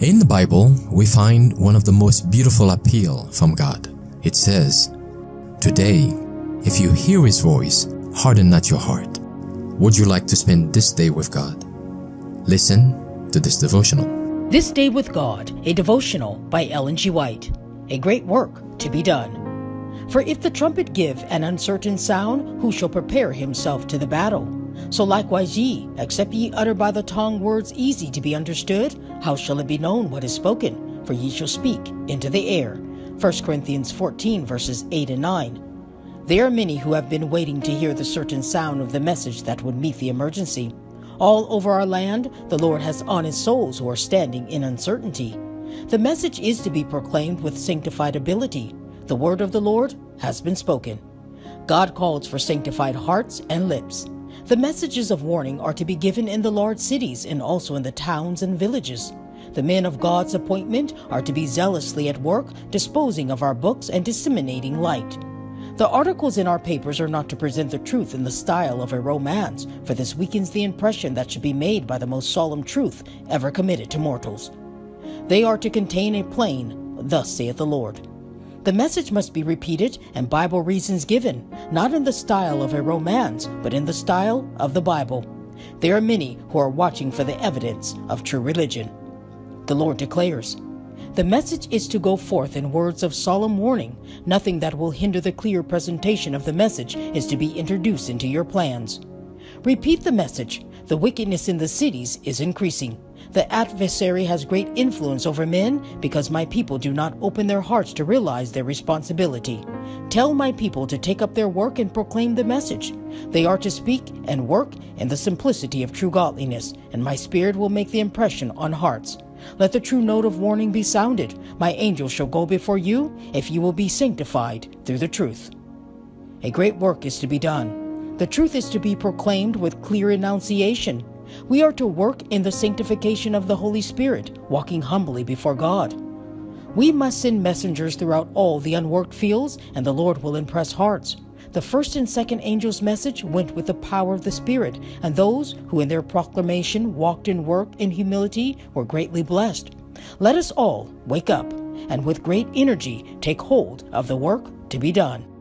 In the Bible, we find one of the most beautiful appeal from God. It says, Today, if you hear his voice, harden not your heart. Would you like to spend this day with God? Listen to this devotional. This Day with God, a devotional by Ellen G. White. A great work to be done. For if the trumpet give an uncertain sound, who shall prepare himself to the battle? So likewise ye, except ye utter by the tongue words easy to be understood, how shall it be known what is spoken? For ye shall speak into the air. 1 Corinthians 14 verses 8 and 9. There are many who have been waiting to hear the certain sound of the message that would meet the emergency. All over our land, the Lord has honest souls who are standing in uncertainty. The message is to be proclaimed with sanctified ability. The word of the Lord has been spoken. God calls for sanctified hearts and lips. The messages of warning are to be given in the large cities and also in the towns and villages. The men of God's appointment are to be zealously at work, disposing of our books and disseminating light. The articles in our papers are not to present the truth in the style of a romance, for this weakens the impression that should be made by the most solemn truth ever committed to mortals. They are to contain a plain, Thus saith the Lord. The message must be repeated and Bible reasons given, not in the style of a romance, but in the style of the Bible. There are many who are watching for the evidence of true religion. The Lord declares, The message is to go forth in words of solemn warning. Nothing that will hinder the clear presentation of the message is to be introduced into your plans. Repeat the message. The wickedness in the cities is increasing. The adversary has great influence over men because my people do not open their hearts to realize their responsibility. Tell my people to take up their work and proclaim the message. They are to speak and work in the simplicity of true godliness, and my spirit will make the impression on hearts. Let the true note of warning be sounded. My angels shall go before you if you will be sanctified through the truth. A great work is to be done. The truth is to be proclaimed with clear enunciation. We are to work in the sanctification of the Holy Spirit, walking humbly before God. We must send messengers throughout all the unworked fields, and the Lord will impress hearts. The first and second angels' message went with the power of the Spirit, and those who in their proclamation walked and worked in humility were greatly blessed. Let us all wake up and with great energy take hold of the work to be done.